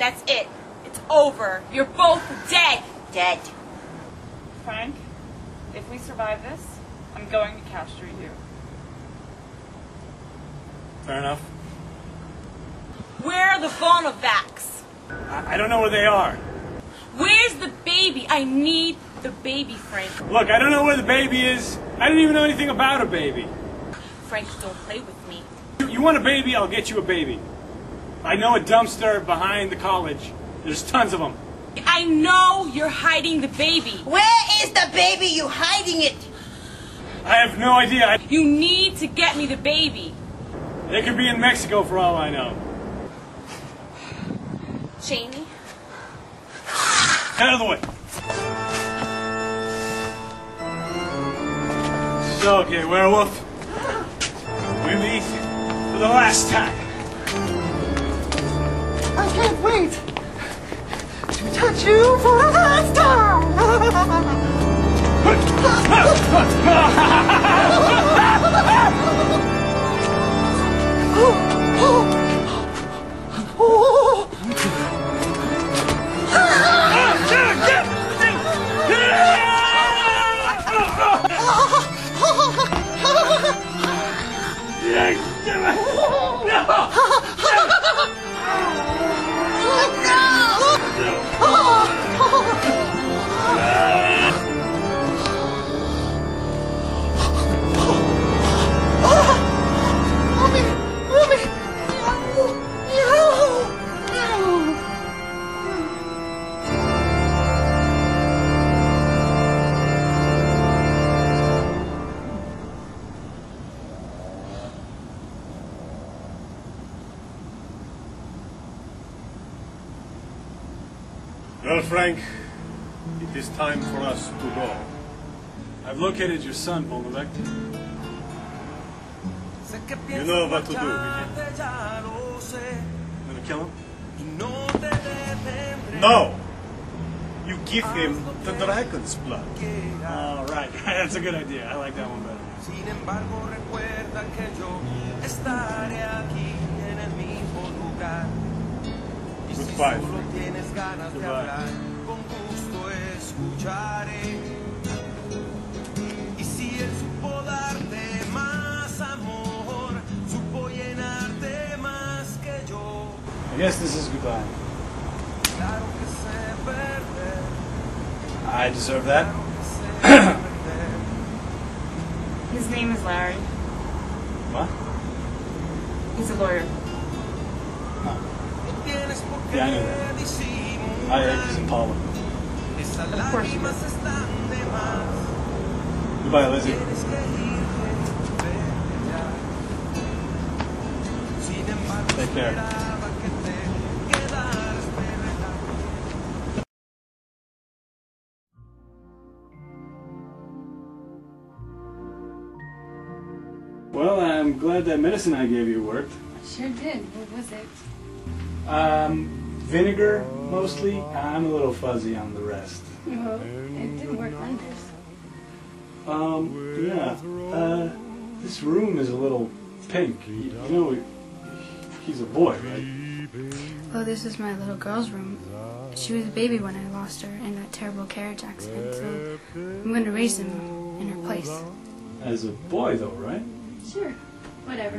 That's it. It's over. You're both dead. Dead. Frank, if we survive this, I'm going to castrate you. Fair enough. Where are the Vonovacs? I, I don't know where they are. Where's the baby? I need the baby, Frank. Look, I don't know where the baby is. I didn't even know anything about a baby. Frank, don't play with me. You, you want a baby? I'll get you a baby. I know a dumpster behind the college. There's tons of them. I know you're hiding the baby. Where is the baby? You hiding it? I have no idea. You need to get me the baby. they could be in Mexico for all I know. Jamie? Out of the way. So, okay, werewolf. We meet for the last time. Wait to touch you for the last time. Well, Frank, it is time for us to go. I've located your son, Volnovec. You know what to do him. Gonna kill him? No! You give him the dragon's blood. All right, that's a good idea. I like that one better. I guess this is goodbye. claro que sé perder, I deserve that. claro que sé perder. His name is Larry. What? He's a lawyer. Por Yeah, I qué knew that. disimular. I he's in Paula. Esas Of course you lágrimas están de más. Goodbye, Lizzie. Tienes que irte, vete ya. Sin embargo, Take care. esperaba que te quedaras de verdad. Well, I'm glad that medicine I gave you worked. Sure did. What was it? Um, vinegar, mostly. I'm a little fuzzy on the rest. Well, it didn't work wonders. Um, yeah. Uh, this room is a little pink. You, you know, he's a boy, right? Oh, this is my little girl's room. She was a baby when I lost her in that terrible carriage accident, so I'm going to raise him in her place. As a boy, though, right? Sure. Whatever.